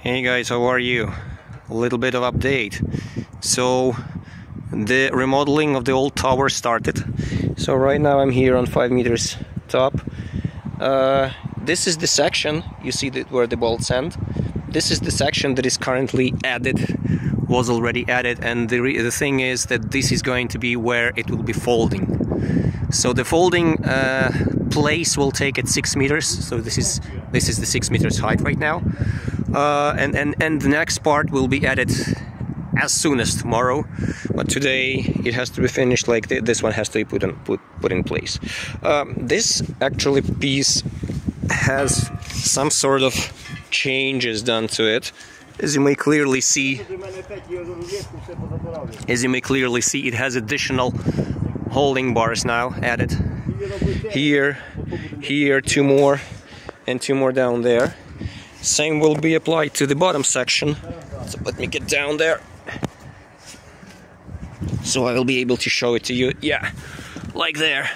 Hey guys, how are you? A little bit of update. So, the remodeling of the old tower started. So right now I'm here on 5 meters top. Uh, this is the section, you see the, where the bolts end. This is the section that is currently added, was already added, and the, the thing is that this is going to be where it will be folding. So the folding uh, place will take at 6 meters, so this is this is the 6 meters height right now. Uh, and, and, and the next part will be added as soon as tomorrow. But today it has to be finished like th this one has to be put in, put, put in place. Um, this actually piece has some sort of changes done to it. As you may clearly see as you may clearly see it has additional holding bars now added. Here here two more and two more down there same will be applied to the bottom section. So let me get down there. So I will be able to show it to you. Yeah like there.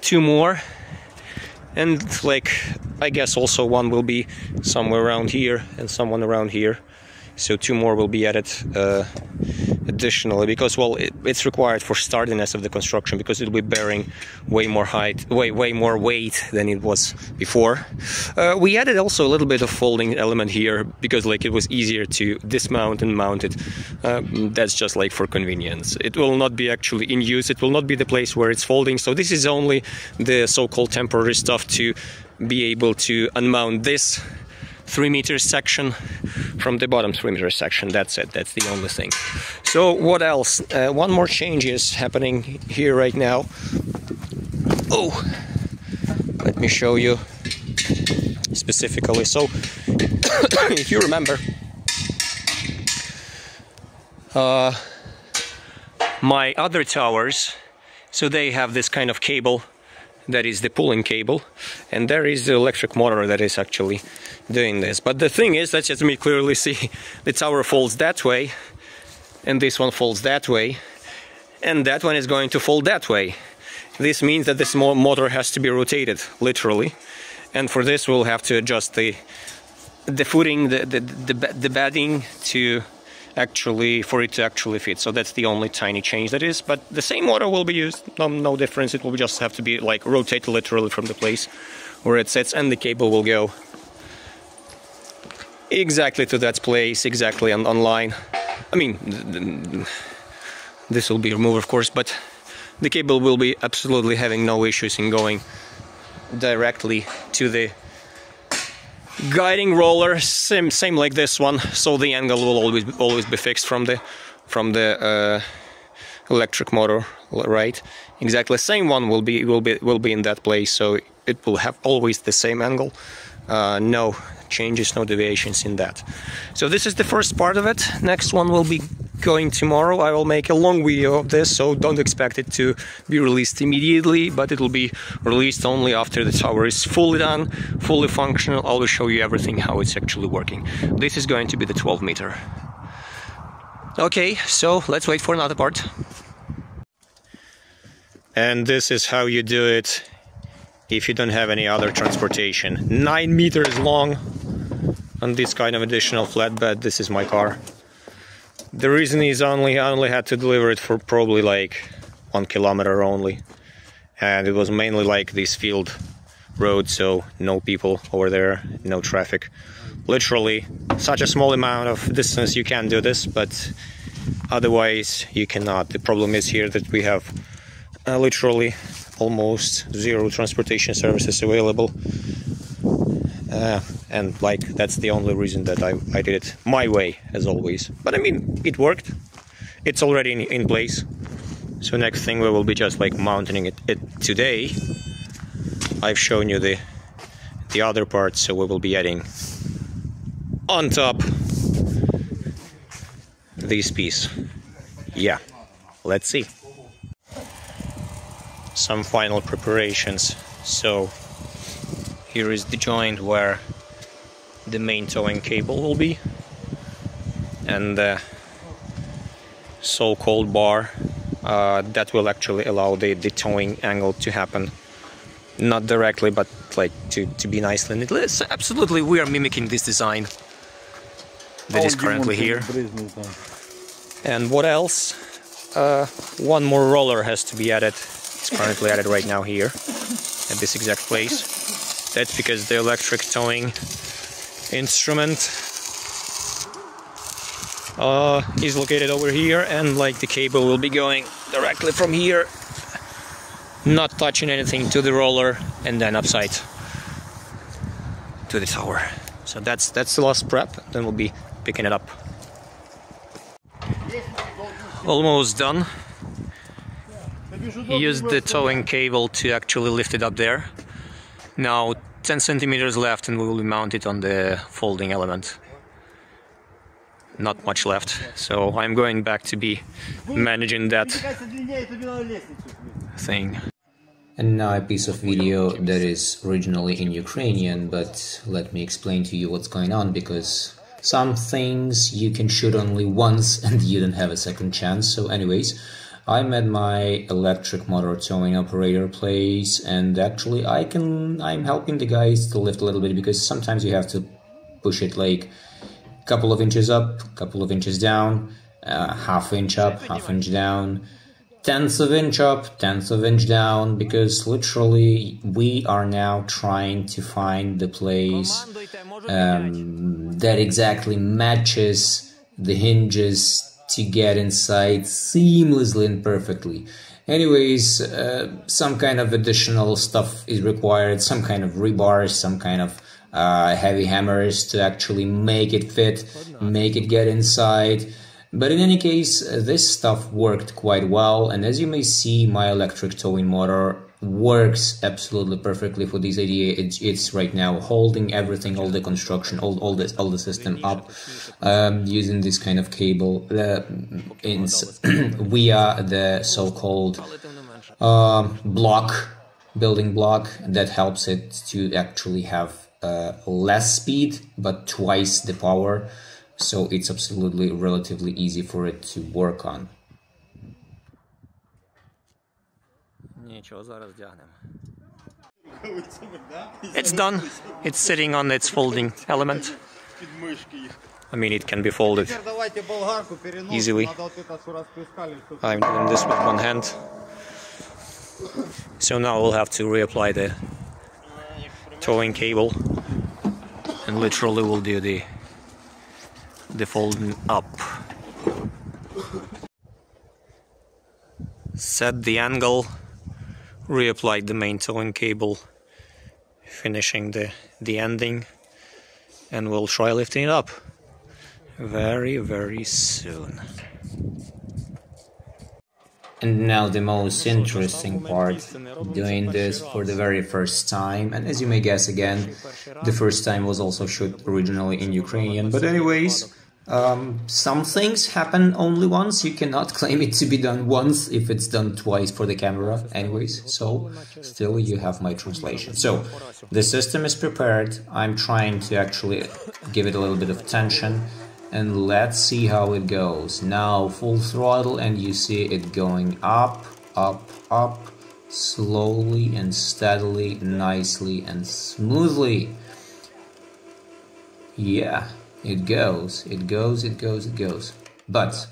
Two more. And like I guess also one will be somewhere around here and someone around here. So two more will be added uh, additionally because well it, it's required for sturdiness of the construction because it'll be bearing way more height way way more weight than it was before. Uh, we added also a little bit of folding element here because like it was easier to dismount and mount it. Uh, that's just like for convenience. It will not be actually in use. It will not be the place where it's folding. So this is only the so-called temporary stuff to be able to unmount this three meters section from the bottom three meter section. That's it. That's the only thing. So what else? Uh, one more change is happening here right now. Oh let me show you specifically. So if you remember uh, my other towers so they have this kind of cable that is the pulling cable and there is the electric motor that is actually doing this. But the thing is that let me clearly see the tower folds that way and this one folds that way and that one is going to fold that way. This means that this motor has to be rotated literally and for this we'll have to adjust the the footing the the, the, the bedding to actually for it to actually fit. So that's the only tiny change that is but the same motor will be used. No, no difference. It will just have to be like rotated literally from the place where it sits and the cable will go exactly to that place exactly on, online. I mean this will be removed of course but the cable will be absolutely having no issues in going directly to the guiding roller same same like this one so the angle will always always be fixed from the from the uh, electric motor right? Exactly same one will be will be will be in that place so it will have always the same angle. Uh, no changes no deviations in that. So this is the first part of it. Next one will be going tomorrow. I will make a long video of this, so don't expect it to be released immediately, but it will be released only after the tower is fully done, fully functional. I will show you everything how it's actually working. This is going to be the 12 meter. Okay, so let's wait for another part. And this is how you do it if you don't have any other transportation. 9 meters long on this kind of additional flatbed. This is my car. The reason is only I only had to deliver it for probably like one kilometer only, and it was mainly like this field road, so no people over there, no traffic. Literally, such a small amount of distance you can do this, but otherwise you cannot. The problem is here that we have uh, literally almost zero transportation services available uh, and like that's the only reason that I, I did it my way as always. But I mean it worked. It's already in, in place. So next thing we will be just like mounting it, it today. I've shown you the the other parts so we will be adding on top this piece. Yeah let's see. Some final preparations. So here is the joint where the main towing cable will be and the so-called bar uh, that will actually allow the, the towing angle to happen not directly, but like to, to be nice and it's absolutely we are mimicking this design that is currently here. And what else? Uh, one more roller has to be added. It's currently added right now here at this exact place. That's because the electric towing instrument uh, is located over here and like the cable will be going directly from here not touching anything to the roller and then upside to the tower. So that's that's the last prep then we'll be picking it up. Almost done. Used the towing cable to actually lift it up there now 10 centimeters left and we will mount it on the folding element not much left so I'm going back to be managing that thing and now a piece of video that is originally in Ukrainian, but let me explain to you what's going on because some things you can shoot only once and you don't have a second chance. So anyways, I'm at my electric motor towing operator place and actually I can, I'm helping the guys to lift a little bit because sometimes you have to push it like a couple of inches up, a couple of inches down, uh, half inch up, half inch down tenths of inch up, tenths of inch down, because literally we are now trying to find the place um, that exactly matches the hinges to get inside seamlessly and perfectly. Anyways, uh, some kind of additional stuff is required, some kind of rebars, some kind of uh, heavy hammers to actually make it fit, make it get inside. But in any case, uh, this stuff worked quite well, and as you may see, my electric towing motor works absolutely perfectly for this idea. It's, it's right now holding everything, all the construction, all, all this, all the system up, um, using this kind of cable uh, in, via the so-called uh, block, building block that helps it to actually have uh, less speed, but twice the power so it's absolutely relatively easy for it to work on. It's done. It's sitting on its folding element. I mean, it can be folded easily. I'm doing this with one hand. So now we'll have to reapply the towing cable and literally we'll do the the folding up. Set the angle, reapplied the main towing cable, finishing the, the ending, and we'll try lifting it up very, very soon. And now the most interesting part, doing this for the very first time, and as you may guess again, the first time was also shot originally in Ukrainian, but anyways, um, some things happen only once. You cannot claim it to be done once if it's done twice for the camera, anyways. So, still, you have my translation. So, the system is prepared. I'm trying to actually give it a little bit of tension, and let's see how it goes. Now, full throttle, and you see it going up, up, up, slowly and steadily, nicely and smoothly. Yeah. It goes, it goes, it goes, it goes. But,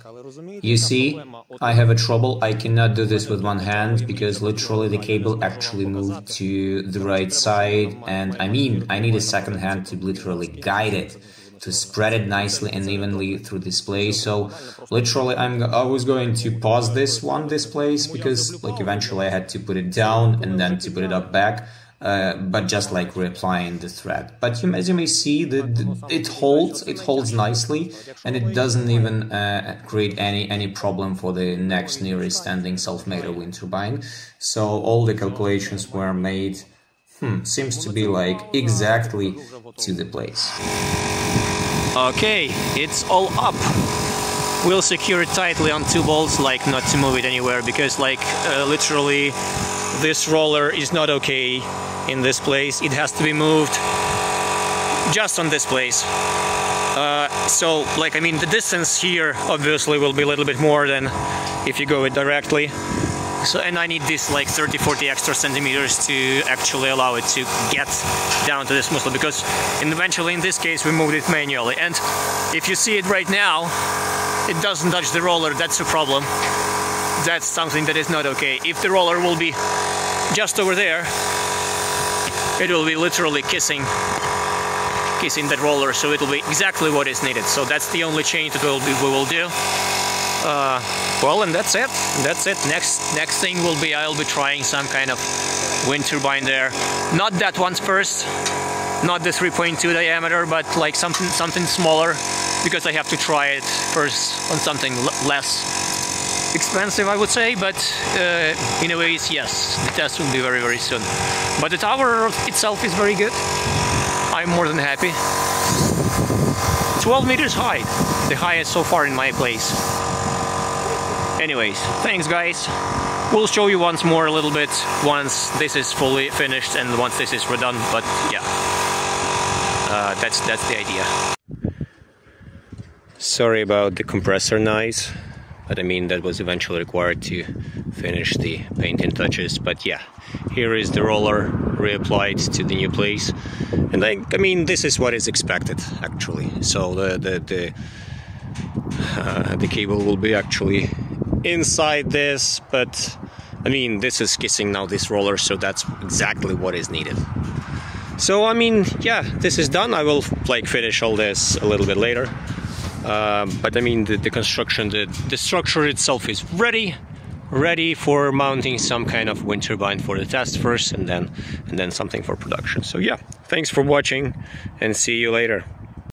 you see, I have a trouble, I cannot do this with one hand, because literally the cable actually moved to the right side, and I mean, I need a second hand to literally guide it, to spread it nicely and evenly through display, so literally I'm, I was going to pause this one this place, because like eventually I had to put it down and then to put it up back, uh, but just like reapplying the thread. But you, as you may see, the, the, it holds, it holds nicely, and it doesn't even uh, create any any problem for the next nearest standing self-made wind turbine. So all the calculations were made. Hmm, seems to be like exactly to the place. Okay, it's all up. We'll secure it tightly on two bolts, like not to move it anywhere, because like uh, literally this roller is not okay in this place. It has to be moved just on this place. Uh, so, like, I mean, the distance here obviously will be a little bit more than if you go it directly. So and I need this like 30, 40 extra centimeters to actually allow it to get down to this muscle because eventually in this case we moved it manually. And if you see it right now, it doesn't touch the roller. That's a problem. That's something that is not okay. If the roller will be just over there, it will be literally kissing kissing that roller so it will be exactly what is needed. So that's the only change that we'll be, we will do. Uh, well and that's it. That's it. Next next thing will be I'll be trying some kind of wind turbine there. Not that one first not the 3.2 diameter but like something something smaller because I have to try it first on something less expensive, I would say, but uh, in a way, it's yes, the test will be very, very soon. But the tower itself is very good. I'm more than happy. 12 meters high, the highest so far in my place. Anyways, thanks guys. We'll show you once more a little bit once this is fully finished and once this is redone, but yeah. Uh, that's, that's the idea. Sorry about the compressor noise but I mean that was eventually required to finish the painting touches. But yeah here is the roller reapplied to the new place. And I, I mean this is what is expected actually. So the the the, uh, the cable will be actually inside this but I mean this is kissing now this roller so that's exactly what is needed. So I mean yeah this is done. I will like finish all this a little bit later um, but I mean, the, the construction, the, the structure itself is ready, ready for mounting some kind of wind turbine for the test first, and then and then something for production. So yeah, thanks for watching, and see you later.